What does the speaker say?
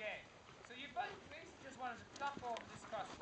game. So you both basically just wanted to duck over this customer.